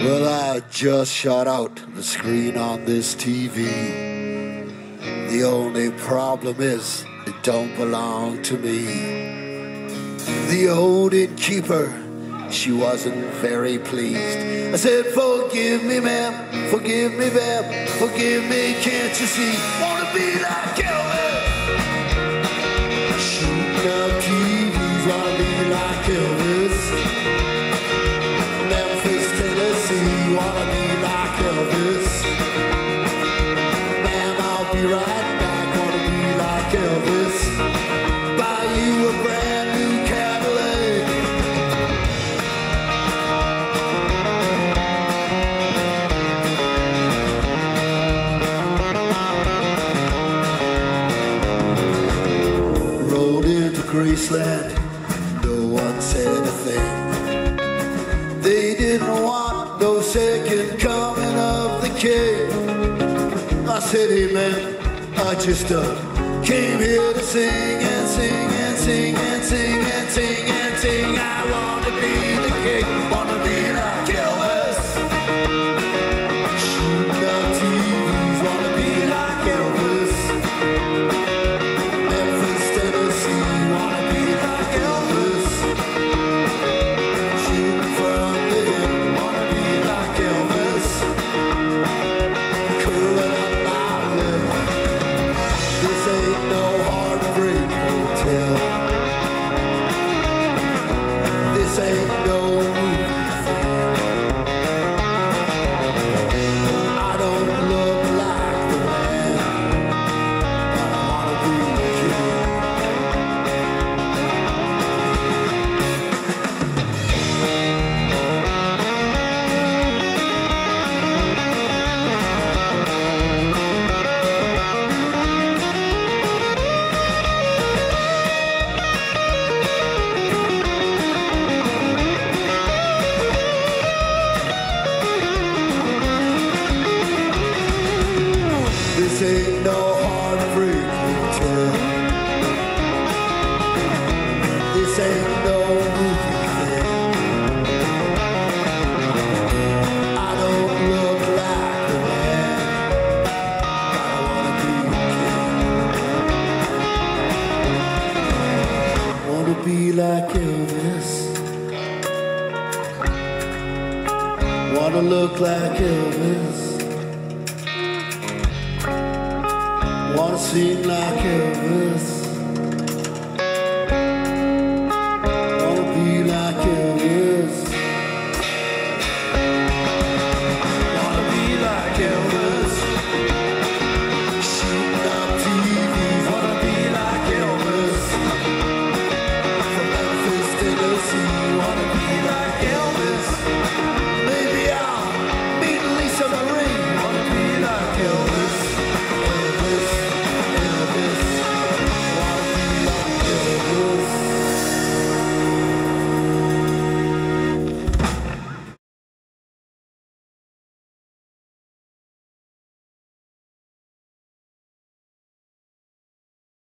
Well, I just shot out the screen on this TV. The only problem is it don't belong to me. The old innkeeper, she wasn't very pleased. I said, Forgive me, ma'am, forgive me, ma'am, forgive me, can't you see? Wanna be like Graceland, no one said a thing. They didn't want no second coming of the king. I said, I just uh, came here to sing and sing and sing and sing and sing and This ain't no heartbreak hotel. This ain't no movie. I don't look like man, wanna be king. Wanna be like Elvis. Wanna look like Elvis. Sing like Elvis.